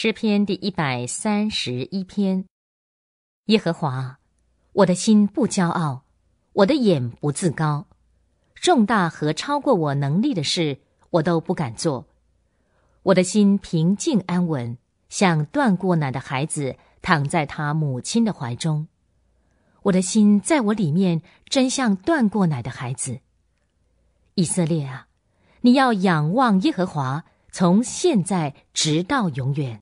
诗篇第一百三十一篇。耶和华我的心不骄傲我的眼不自高重大和超过我能力的事我都不敢做。我的心平静安稳像断过奶的孩子躺在他母亲的怀中。我的心在我里面真像断过奶的孩子。以色列啊你要仰望耶和华从现在直到永远。